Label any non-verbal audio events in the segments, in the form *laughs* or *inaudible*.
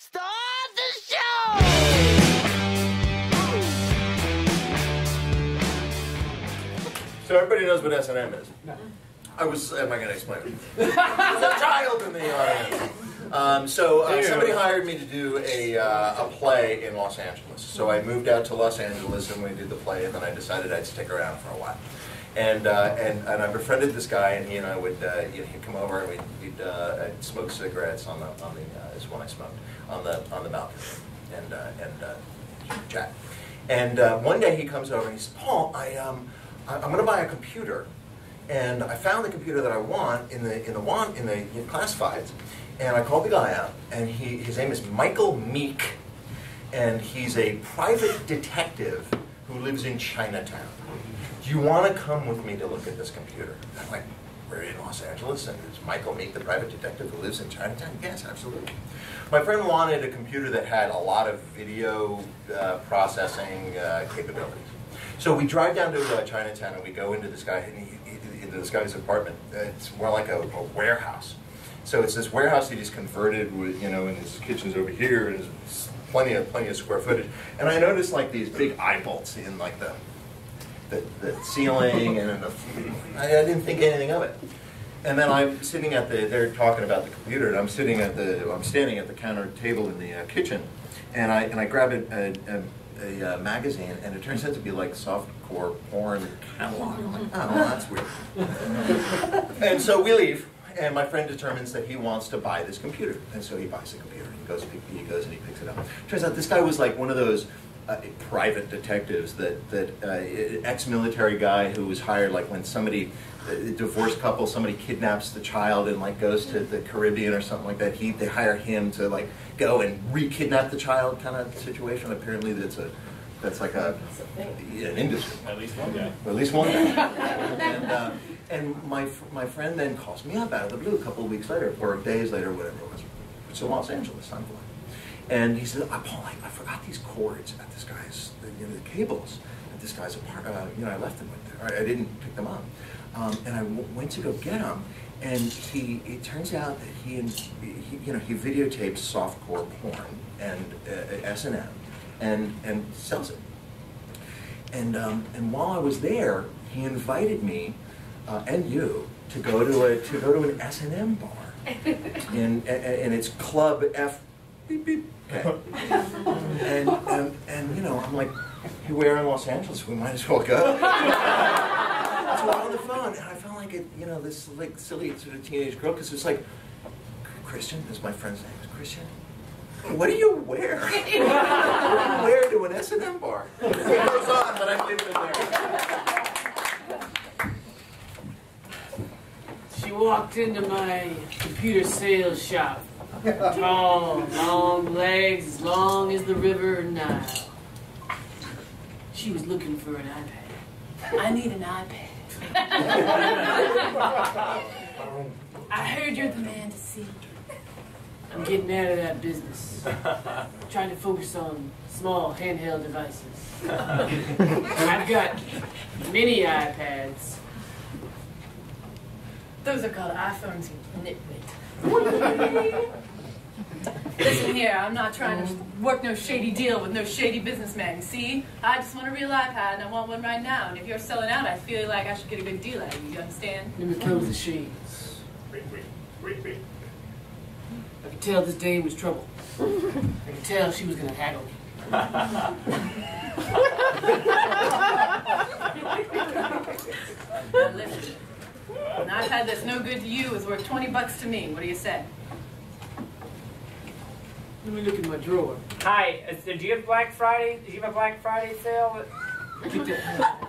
Start the show! So everybody knows what S and M is. I was. Am I going to explain it? *laughs* There's a child in the audience. Um, so uh, somebody hired me to do a, uh, a play in Los Angeles. So I moved out to Los Angeles and we did the play, and then I decided I'd stick around for a while. And uh, and, and I befriended this guy, and he and I would uh, you know, he'd come over and we'd, we'd uh, smoke cigarettes on the on the uh, is when I smoked on the on the balcony, and uh, and uh, chat. And one day he comes over and he says, Paul, I um I- I'm going to buy a computer. And I found the computer that I want in the in the want in the in classifieds, and I called the guy out, and he his name is Michael Meek, and he's a private detective who lives in Chinatown. Do you want to come with me to look at this computer? I'm like, we're in Los Angeles, and it's Michael Meek, the private detective who lives in Chinatown. Yes, absolutely. My friend wanted a computer that had a lot of video uh, processing uh, capabilities. So we drive down to uh, Chinatown and we go into this guy he, into this guy's apartment. It's more like a, a warehouse. So it's this warehouse that he's converted with, you know, and his kitchen's over here, and there's plenty of plenty of square footage. And I noticed like these big eye bolts in like the the, the ceiling and in the. I, I didn't think anything of it. And then I'm sitting at the. They're talking about the computer, and I'm sitting at the. I'm standing at the counter table in the uh, kitchen, and I and I grab a, a, a, a uh, magazine, and it turns out to be like softcore porn catalog. I'm like, oh, that's weird. *laughs* and so we leave, and my friend determines that he wants to buy this computer, and so he buys the computer. He goes, he goes, and he picks it up. Turns out this guy was like one of those uh, private detectives that that uh, ex-military guy who was hired like when somebody a divorced couple somebody kidnaps the child and like goes to the Caribbean or something like that he they hire him to like go and re-kidnap the child kind of situation apparently that's a that's like a an industry At least one guy. at least one guy. *laughs* and uh, and my, my friend then calls me up out of the blue a couple of weeks later, or days later, whatever it was. It's in Los Angeles, I'm going. And he said, oh, Paul, I, I forgot these cords at this guy's, the, you know, the cables at this guy's apartment. Uh, you know, I left them with there. I, I didn't pick them up. Um, and I went to go get them, and he, it turns out that he, and, he you know, he videotapes softcore porn and uh, S&M and, and sells it. And, um, and while I was there, he invited me uh, and you to go to a to go to an S and M bar, *laughs* and, and it's Club F. Beep, beep. Okay. and, and and you know I'm like, here we are in Los Angeles. We might as well go. so we're on the phone, and I felt like it, you know, this like silly sort of teenage girl because it's like, Christian is my friend's name. Christian. What do you wear? what *laughs* do you wear to an S and M bar? It goes on, but I'm leaving it there. Walked into my computer sales shop. *laughs* Tall, long legs, as long as the river Nile. She was looking for an iPad. I need an iPad. I heard you're the man to see. I'm getting out of that business. Trying to focus on small handheld devices. I've got mini iPads. Those are called iPhones, you nitwit. *laughs* Listen here, I'm not trying to work no shady deal with no shady businessman. You see, I just want a real iPad and I want one right now. And if you're selling out, I feel like I should get a good deal out of you. You understand? Let me close the shades. Wait, wait, wait, wait. I could tell this dame was trouble. I could tell she was gonna haggle me. *laughs* Now listen, an that's no good to you is worth 20 bucks to me. What do you say? Let me look in my drawer. Hi, uh, so do you have Black Friday? Do you have a Black Friday sale? Get that.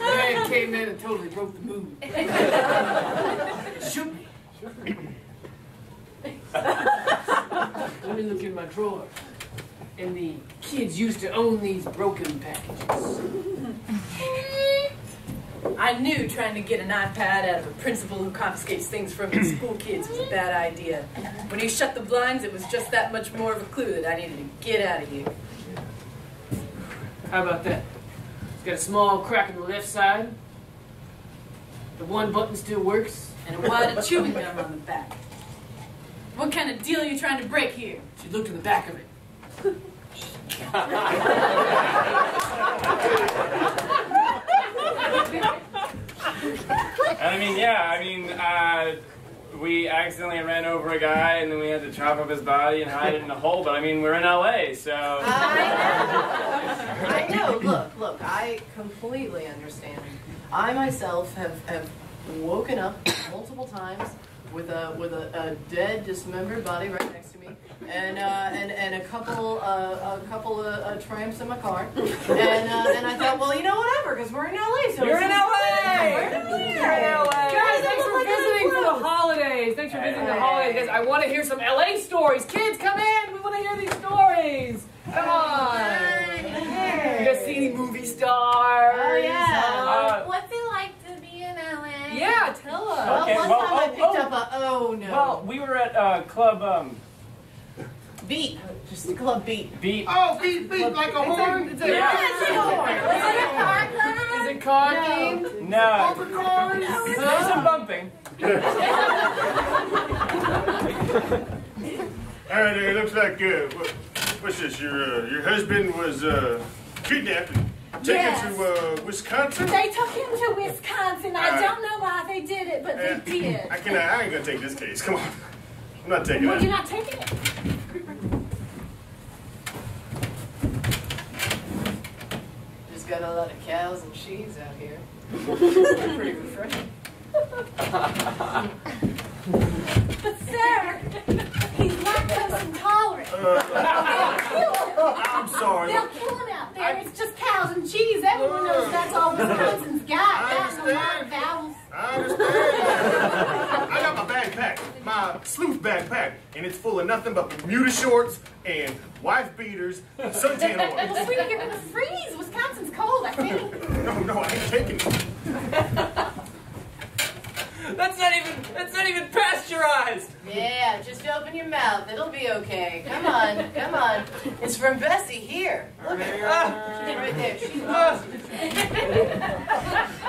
Man came in and totally broke the mood. Shoot me. Let me look in my drawer. And the kids used to own these broken packages. I knew trying to get an iPad out of a principal who confiscates things from his school kids was a bad idea. When he shut the blinds, it was just that much more of a clue that I needed to get out of here. How about that? It's got a small crack in the left side. The one button still works. and a wad of chewing gum on the back. What kind of deal are you trying to break here? She looked in the back of it. *laughs* I mean, yeah, I mean, uh, we accidentally ran over a guy and then we had to chop up his body and hide it in a hole. But I mean, we're in LA, so. I know. I know. Look, look. I completely understand. I myself have, have woken up multiple times with a with a, a dead, dismembered body right next to me, and uh, and and a couple uh, a couple of uh, tramps in my car, and uh, and I thought, well, you know, whatever, because we're in LA. So You're it's in just- LA! We're in LA. Guys, thanks for visiting for the holidays. Thanks for visiting the holidays. Guys, I want to hear some LA stories. Kids, come in. We want to hear these stories. Come on. You guys see any movie stars? Oh, yeah. Uh, What's it like to be in LA? Yeah, tell us. Okay, one well, time I picked up a oh no Well, we were at uh, Club um, beat, just the club beat. Beat. Oh, beat, beat like a horn. Is it, Yeah. is it car No. themed? No. Overcard. There's some bumping. All right, it looks like uh, what, what's this? Your uh, your husband was uh, kidnapped and taken Yes. to uh, Wisconsin. They took him to Wisconsin. I don't know why they did it, but Uh, they did. I can. I ain't gonna take this case. Come on, I'm not taking Well, it. you're not taking it. Just got a lot of cows and sheaves out here. Pretty refreshing. *laughs* But sir, he's lactose intolerant. Sorry. They'll kill him out there. It's just cows and cheese. Everyone knows that's all Wisconsin's got. I That's a lot understand. of vowels. I understand. *laughs* I got my backpack, my sleuth backpack, and it's full of nothing but Bermuda shorts and wife beaters and suntan *laughs* Well, oil. sweetie, you're gonna freeze. Wisconsin's cold, I think. *laughs* No, no, I ain't taking it. That's not even. That's not even pasteurized. Yeah, just open your mouth. It'll be okay. Come on, come on. It's from Bessie here. Look at her. Ah. She's right there. She's ah. awesome.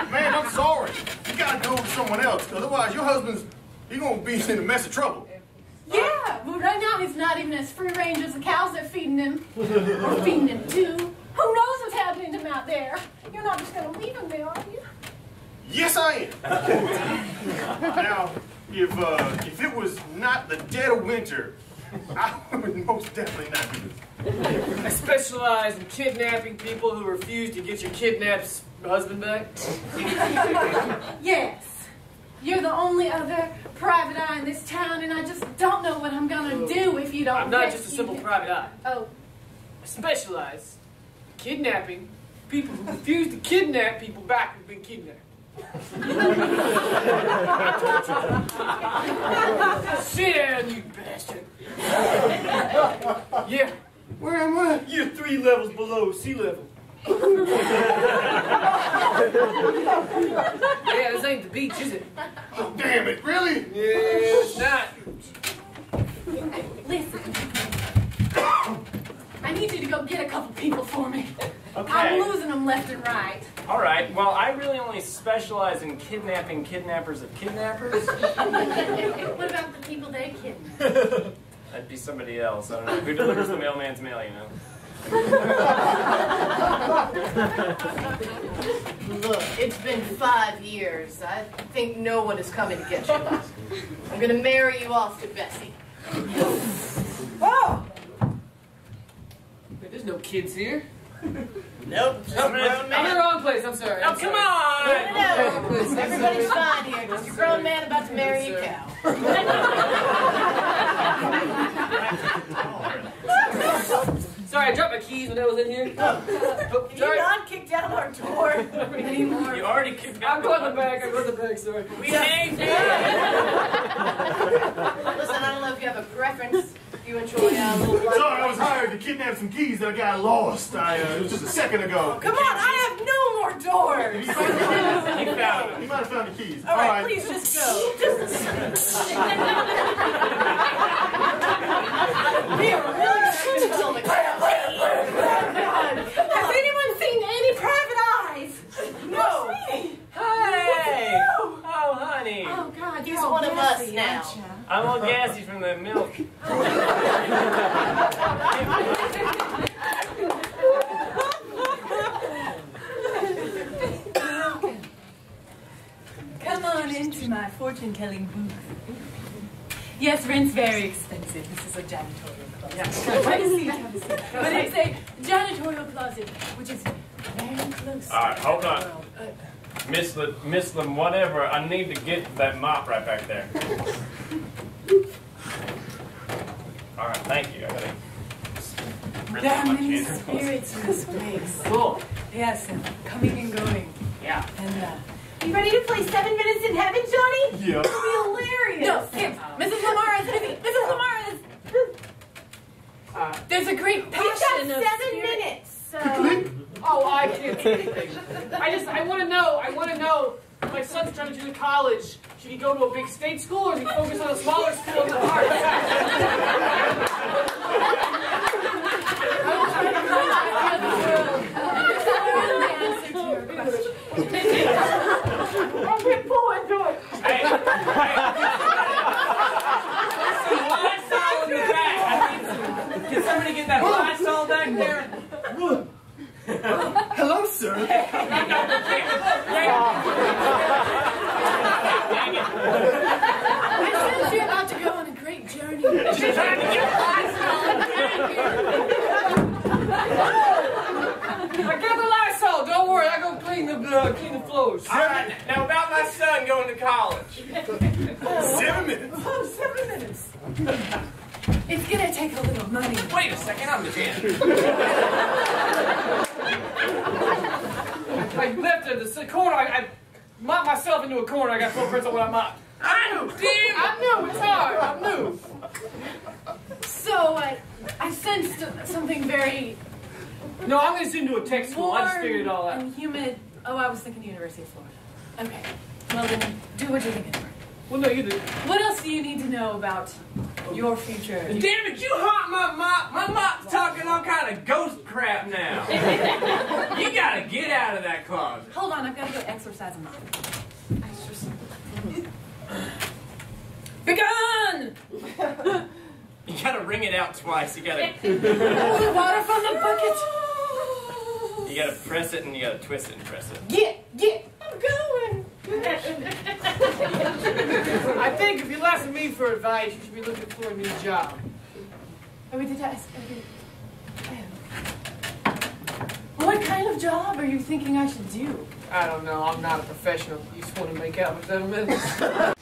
*laughs* Man, I'm sorry. You gotta go with someone else. Otherwise, your husband's he gonna be in a mess of trouble. Yeah, but right now he's not even as free range as the cows that are feeding him. Or feeding him to. Who knows what's happening to him out there? You're not just gonna leave him there, are you? Yes, I am. *laughs* now, if uh, if it was not the dead of winter, I would most definitely not do this. I specialize in kidnapping people who refuse to get your kidnapped husband back. *laughs* Yes. You're the only other private eye in this town, and I just don't know what I'm gonna do if you don't I'm not just a simple him. private eye. Oh, I specialize in kidnapping people who refuse to kidnap people back who've been kidnapped. Sit down, you bastard. Yeah. Where am I? You're three levels below sea level. yeah, this ain't the beach, is it? Oh, damn it! Really? Yeah, it's not. listen. I need you to go get a couple people for me. Okay. I'm losing them left and right. All right. Well, I really only specialize in kidnapping kidnappers of kidnappers. *laughs* What about the people they kidnap? *laughs* That'd be somebody else. I don't know. Who delivers the mailman's mail? You know. Look, it's been five years. I think no one is coming to get you. I'm gonna marry you off to Bessie. Oh! Wait, there's no kids here. Nope, just a grown I'm in the wrong place. I'm sorry. Oh, I'm come sorry. on! No, Please, no, everybody's fine here. Just a grown man about to marry a cow. Sorry, I dropped my keys when I was in here. Oh, oh Can you sorry. not kick down our door anymore? You already kicked me I'm out. going the back. I'm going the back. Sorry. We have, listen, I don't know if you have a preference. You enjoy uh, a little Sorry, I was hired to kidnap some keys that I got lost. I, uh, it was just a second ago. Come on, I have no more doors. You found You found it. it. You might have found the keys. All right, please just go. Just. *laughs* *laughs* we are really going to tell the Has anyone seen any private eyes? No. Sweetie. Hey! Oh, honey. Oh God, now. I'm all gassy from the milk. Come on into my fortune telling booth. Yes, rent's very expensive. This is a janitorial closet. Have a seat, have a seat. But it's a janitorial closet, which is very close. All right, hold on. Uh, Miss the Miss the whatever. I need to get that mop right back there. All right, thank you. I gotta. There are many chin. spirits in this place. Cool. Yes, and coming and going. Yeah. And, uh, You ready to play Seven Minutes in Heaven, Johnny? Yeah. It'll be hilarious. no, Kim, Mrs. Lamaris, Mrs. Lamaris. Uh, There's a great passion. We've passion got of seven spirit. minutes. So oh, I can't see anything. *laughs* I just, I want to know, I want to know, my son's trying to do the college. Should he go to a big state school or should he focus on a smaller school in the park? *laughs* I'm getting pulled into it. Hey, hey. Some Lysol in the back. I need some- Can somebody get that Lysol back there? Hello, sir. I sense you're about to go on a great journey. *laughs* She's trying to get *laughs* I got the Lysol. Don't worry, I go clean the uh, clean the floors. All right, now about my son going to college. *laughs* Seven minutes. Oh, seven minutes. It's gonna take a little money. Wait a second, I'm the janitor. I left it in the corner. I, I mopped myself into a corner. I got footprints on what I mopped. I know, damn. I'm new. It's hard. I'm new. So I, I sensed something very No, I'm gonna send you a text. school. I just figured it all out. and humid. Oh, I was thinking University of Florida. Okay. Well then, do what you're thinking. Well, no, you did. What else do you need to know about your future? Damn it, you haunt my mop. My mop's talking all kind of ghost crap now. *laughs* you gotta get out of that closet. Hold on, I've got to go exorcise a mom. *laughs* Begone! You gotta wring it out twice. You gotta, *laughs* Pull the Water from the bucket. you gotta press it and you gotta twist it and press it. Get, get. I'm going. I think if you're asking me for advice, you should be looking for a new job. Are we the test? What kind of job are you thinking I should do? I don't know. I'm not a professional. You just want to make out with seven minutes. What time